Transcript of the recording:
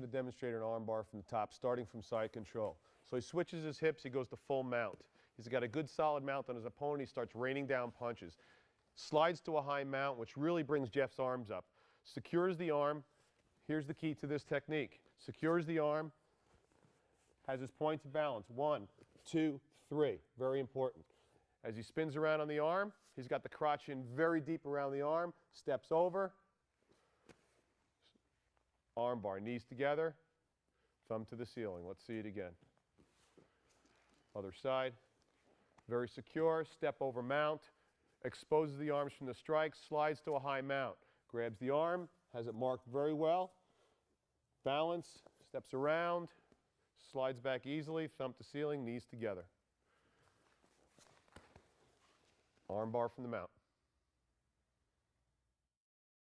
demonstrate an arm bar from the top, starting from side control. So he switches his hips, he goes to full mount. He's got a good solid mount on his opponent, he starts raining down punches. Slides to a high mount, which really brings Jeff's arms up. Secures the arm. Here's the key to this technique. Secures the arm, has his points of balance. One, two, three. Very important. As he spins around on the arm, he's got the crotch in very deep around the arm, steps over, arm bar, knees together, thumb to the ceiling. Let's see it again. Other side. Very secure, step over mount, exposes the arms from the strike, slides to a high mount, grabs the arm, has it marked very well, balance, steps around, slides back easily, thumb to ceiling, knees together. Arm bar from the mount.